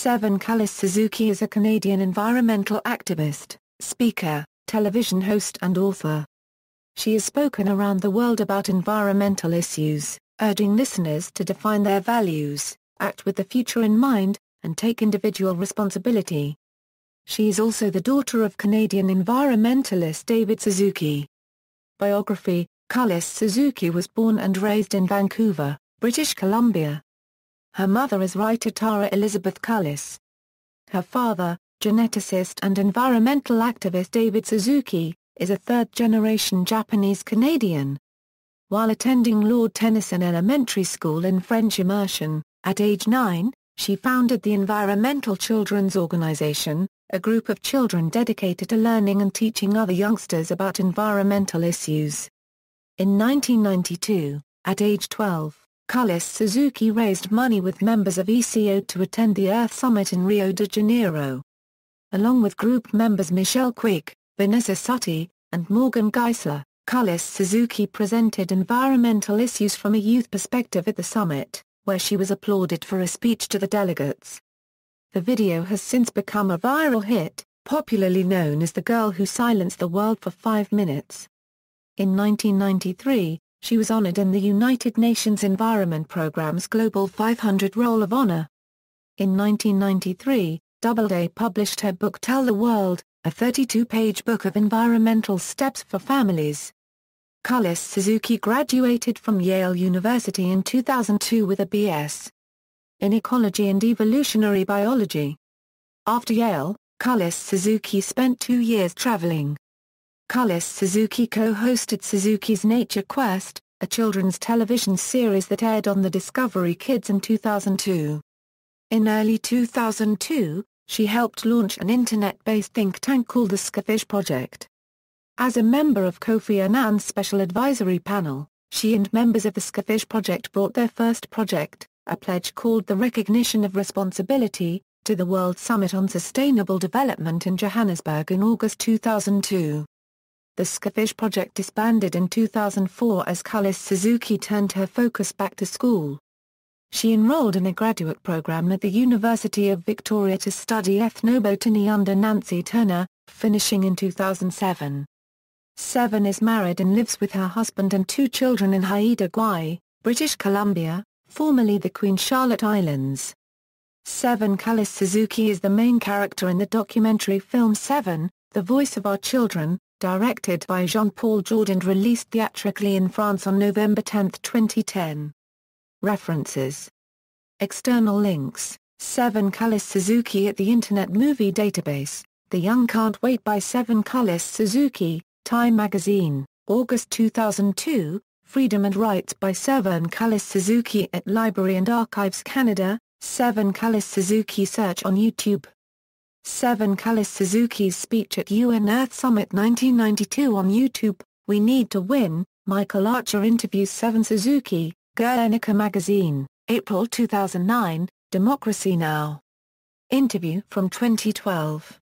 Severn Cullis Suzuki is a Canadian environmental activist, speaker, television host and author. She has spoken around the world about environmental issues, urging listeners to define their values, act with the future in mind, and take individual responsibility. She is also the daughter of Canadian environmentalist David Suzuki. Biography Cullis Suzuki was born and raised in Vancouver, British Columbia. Her mother is writer Tara Elizabeth Cullis. Her father, geneticist and environmental activist David Suzuki, is a third-generation Japanese-Canadian. While attending Lord Tennyson Elementary School in French immersion, at age nine, she founded the Environmental Children's Organization, a group of children dedicated to learning and teaching other youngsters about environmental issues. In 1992, at age 12, Cullis Suzuki raised money with members of ECO to attend the Earth Summit in Rio de Janeiro. Along with group members Michelle Quigg, Vanessa Suttie, and Morgan Geisler, Cullis Suzuki presented environmental issues from a youth perspective at the summit, where she was applauded for a speech to the delegates. The video has since become a viral hit, popularly known as The Girl Who Silenced the World for Five Minutes. In 1993, she was honored in the United Nations Environment Programme's Global 500 Roll of Honor. In 1993, Doubleday published her book Tell the World, a 32-page book of environmental steps for families. Cullis Suzuki graduated from Yale University in 2002 with a B.S. in Ecology and Evolutionary Biology. After Yale, Cullis Suzuki spent two years traveling, Cullis Suzuki co-hosted Suzuki's Nature Quest, a children's television series that aired on the Discovery Kids in 2002. In early 2002, she helped launch an internet-based think tank called the Skyfish Project. As a member of Kofi Annan's Special Advisory Panel, she and members of the Skyfish Project brought their first project, a pledge called the Recognition of Responsibility, to the World Summit on Sustainable Development in Johannesburg in August 2002. The Skyfish project disbanded in 2004 as Cullis Suzuki turned her focus back to school. She enrolled in a graduate program at the University of Victoria to study ethnobotany under Nancy Turner, finishing in 2007. Severn is married and lives with her husband and two children in Haida Gwaii, British Columbia, formerly the Queen Charlotte Islands. Severn Cullis Suzuki is the main character in the documentary film Severn, The Voice of Our Children, directed by Jean-Paul Jaud released theatrically in France on November 10, 2010. References. External links. Severn Cullis Suzuki at the Internet Movie Database, The Young Can't Wait by Severn Cullis Suzuki, Time Magazine, August 2002, Freedom and Rights by Severn Cullis Suzuki at Library and Archives Canada, Severn Cullis Suzuki Search on YouTube Severn Cullis Suzuki's speech at UN Earth Summit 1992 on YouTube, We Need to Win, Michael Archer interviews Severn Suzuki, Guernica Magazine, April 2009, Democracy Now! Interview from 2012